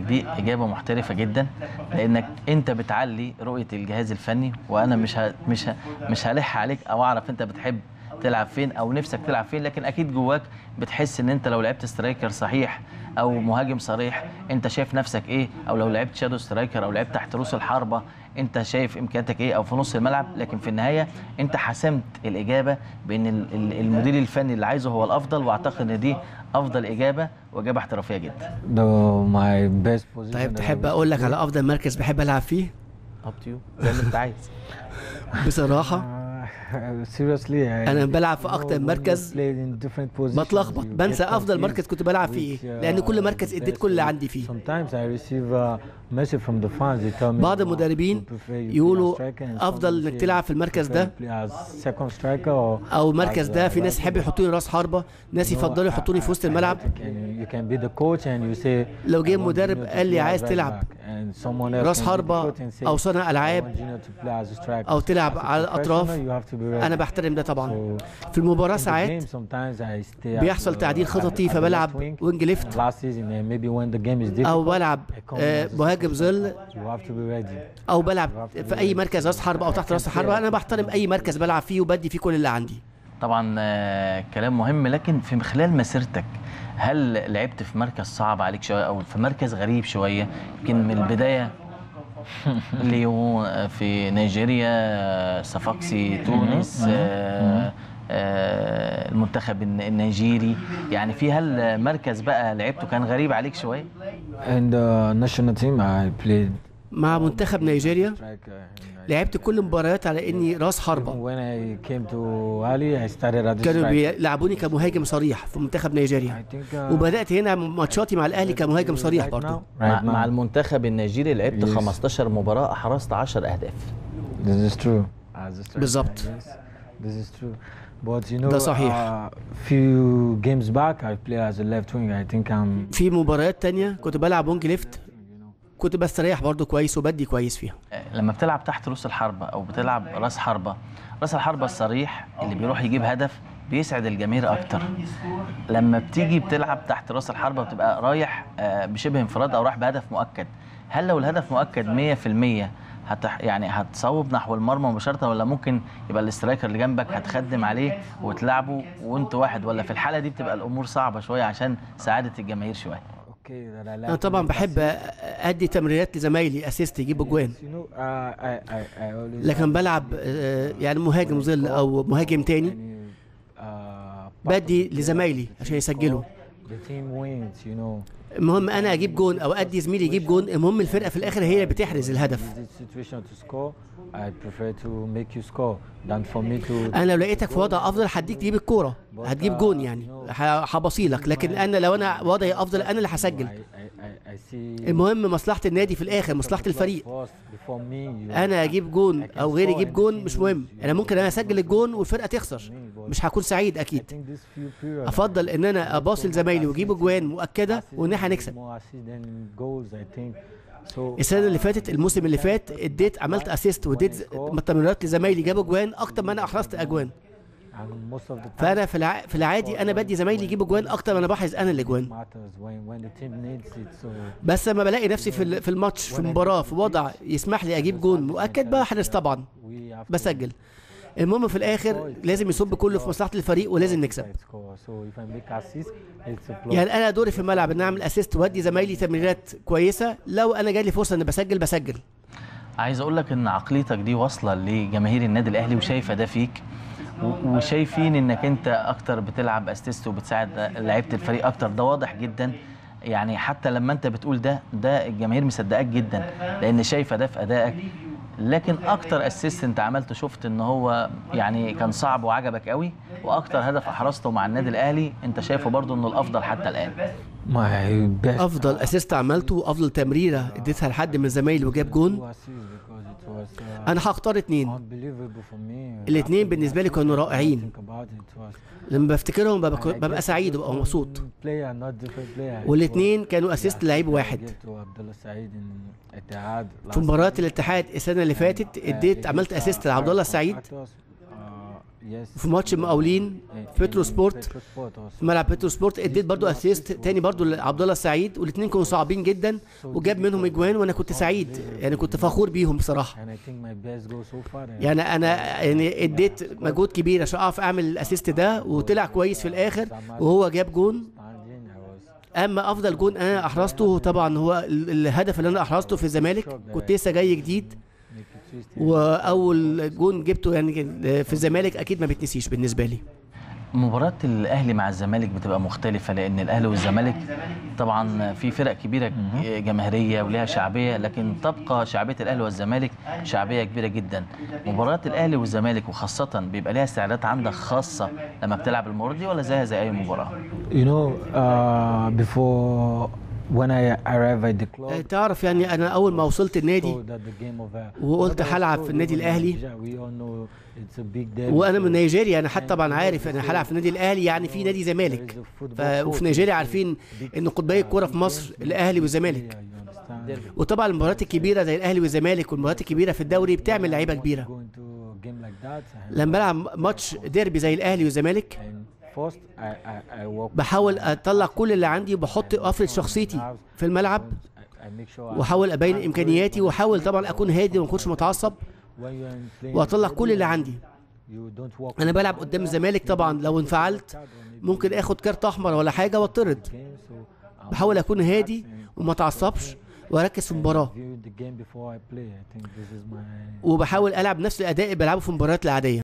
دي إجابة محترفة جدا لأنك أنت بتعلي رؤية الجهاز الفني وأنا مش ه... مش ه... مش هلح عليك أو أعرف أنت بتحب تلعب فين أو نفسك تلعب فين لكن أكيد جواك بتحس إن أنت لو لعبت striker صريح أو مهاجم صريح أنت شايف نفسك إيه؟ أو لو لعبت shadow striker أو لعبت تحت رؤوس الحربة انت شايف امكانياتك إيه أو في نص الملعب لكن في النهاية انت حسمت الإجابة بان ال- ال- المدير الفني اللي عايزه هو الأفضل وأعتقد إن دي أفضل إجابة وإجابة احترافية جدا. The, my best position طيب تحب أقول لك على أفضل مركز بحب ألعب فيه؟ up to زي ما أنت عايز. بصراحة أنا بلعب في أكتر مركز. بتلخبط. بنسى أفضل مركز كنت بلعب فيه لأن كل مركز اديت كل اللي عندي فيه. بعض المدربين يقولوا أفضل إنك تلعب في المركز ده. أو المركز ده في ناس يحب يحطوني راس حربة ناس يفضلوا يحطوني في وسط الملعب. لو جه مدرب قال لي عايز تلعب راس حربة أو صنع ألعاب أو تلعب على الأطراف. أنا بحترم ده طبعا. في المباراة ساعات بيحصل تعديل خططي فبلعب wing آه، left أو بلعب مهاجم ظل. أو بلعب في أي مركز راس حربة أو تحت راس حربة. أنا بحترم أي مركز بلعب فيه وبدي فيه كل اللي عندي. طبعا آه، كلام مهم لكن في خلال مسيرتك هل لعبت في مركز صعب عليك شوية أو في مركز غريب شوية؟ يمكن من البداية ليون آه، في نيجيريا آه، صفاقسي تونس آه، آه، المنتخب الن- النيجيري. يعني في هل مركز بقى لعبته كان غريب عليك شوية؟ And the national team, I played مع منتخب نيجيريا. لعبت كل المباريات على إني راس حربة. كانوا. بيلعبوني كمهاجم صريح في منتخب نيجيريا. Uh, وبدأت هنا ماتشاتي مع الأهلي كمهاجم صريح برضه مع, المنتخب النيجيري لعبت Yes. 15 مباراة احرزت 10 أهداف. بالظبط. ده صحيح. uh. في مباريات تانية كنت بلعب wing left كنت بستريح برضه كويس وبدي كويس فيها. لما بتلعب تحت رؤوس الحربة أو بتلعب راس حربة راس الحربة الصريح اللي بيروح يجيب هدف بيسعد الجماهير أكتر. لما بتيجي بتلعب تحت راس الحربة بتبقى رايح آه، بشبه انفراد أو رايح بهدف مؤكد. هل لو الهدف مؤكد 100% هتح يعني هتصوب نحو المرمى مباشرة ولا ممكن يبقى ال striker اللي جنبك هتخدم عليه وتلعبه وانت واحد؟ ولا في الحالة دي بتبقى الأمور صعبة شوية عشان سعادة الجماهير شوية؟ I like أنا طبعا بحب. أدي تمريرات لزمايلي assist يجيبوا جوان You know, uh, I, I, I always. لكن بلعب آه، يعني مهاجم ظل أو مهاجم تاني يعني, بدي لزمايلي عشان يسجلوا. المهم أنا أجيب جون أو أدي زميلي يجيب جون المهم الفرقة في الآخر هي اللي بتحرز الهدف Prefer to make you score than for me to. أنا لو لقيتك في وضع أفضل هديك تجيب الكورة. هتجيب جون يعني. هبصيلك. لكن أنا لو أنا وضعي أفضل أنا اللي هسجل. المهم مصلحة النادي في الآخر مصلحة الفريق. أنا أجيب جون أو غيري يجيب جون مش مهم. أنا ممكن أنا أسجل الجون والفرقة تخسر. مش هكون سعيد أكيد. أفضل إن أنا أباصي لزمايلي وأجيب جوان مؤكدة وإن إحنا هنكسب السنة اللي فاتت الموسم اللي فات اديت عملت assist واديت تمريرات لزمايلي جابوا جوان أكتر ما أنا أحرزت أجوان. فأنا في الع... في العادي أنا بدي زمايلي يجيبوا جوان أكتر ما أنا بحرز أنا الأجوان. بس لما بلاقي نفسي في ال- في الماتش في المباراه في وضع يسمح لي أجيب جون مؤكد بحرز طبعا. بسجل. المهم في الآخر لازم يصب كله في مصلحة الفريق ولازم نكسب. a plus. يعني أنا دوري في الملعب إن أعمل assist وأدي زمايلي تمريرات كويسة لو أنا جالي فرصة ان بسجل بسجل. عايز أقول لك إن عقليتك دي واصلة لجماهير النادي الأهلي وشايفة ده فيك و- وشايفين إنك أنت أكتر بتلعب assist وبتساعد لعيبة الفريق أكتر. ده واضح جدا. يعني حتى لما أنت بتقول ده ده الجماهير مصدقاك جدا لأن شايفة ده في أدائك لكن أكتر assist انت عملته شفت إن هو يعني كان صعب وعجبك قوي وأكتر هدف أحرزته مع النادي الأهلي أنت شايفه برضو إنه الأفضل حتى الآن. أفضل assist عملته وأفضل تمريرة إديتها لحد من زمايلي وجاب جون أنا هختار اتنين. الاتنين بالنسبة لي كانوا رائعين لما بفتكرهم ببقى, ببقى سعيد وببقى مبسوط. والاتنين كانوا assist لعيب واحد في season. الاتحاد السنة اللي فاتت إديت عملت assist لعبد الله السعيد. في ماتش في بترو سبورت ملعب بترو سبورت اديت برضو assist تاني برضو لعبد الله السعيد والاثنين كانوا صعبين جدا وجاب منهم إجوان وأنا كنت سعيد. يعني كنت فخور بيهم بصراحة. يعني أنا يعني اديت مجهود كبير عشان أعرف أعمل ال assist ده وطلع كويس في الآخر وهو جاب جون. Was. أما أفضل جون أنا أحرزته طبعا هو ال- الهدف اللي أنا أحرزته في الزمالك كنت لسه جاي جديد. وأول جون جبته يعني في الزمالك أكيد ما بيتنسيش بالنسبة لي مباراة الأهلي مع الزمالك بتبقى مختلفة لأن الأهلي والزمالك طبعا في فرق كبيرة جماهيرية ولها شعبية لكن تبقى شعبية الأهلي والزمالك شعبية كبيرة جدا مباراة الأهلي والزمالك وخاصة بيبقى لها استعدادات عندك خاصة لما بتلعب المباراة دي ولا زيها زي أي مباراة؟ You know, uh, before آه، تعرف يعني أنا أول ما وصلت النادي uh, وقلت هلعب في النادي derby. وأنا من نيجيريا أنا حتى طبعا عارف أنا هلعب في النادي الأهلي يعني في نادي زمالك. وفي نيجيريا عارفين إن قطبي الكوره في مصر الأهلي والزمالك? وطبعا المباريات الكبيرة زي الأهلي والزمالك والمباريات الكبيرة في الدوري بتعمل لعيبة كبيرة لما بلعب ماتش ديربي زي الأهلي والزمالك بحاول اطلع كل اللي عندي وبحط افرض شخصيتي في الملعب. وأحاول أبين إمكانياتي وأحاول طبعا أكون هادي وما اكونش متعصب. واطلع كل اللي عندي. أنا بلعب قدام الزمالك طبعا. لو انفعلت ممكن آخد كارت أحمر ولا حاجة وأطرد. بحاول أكون هادي وما اتعصبش وأركز في المباراة. وبحاول ألعب نفس الأداء اللي بلعبه في المباريات العادية.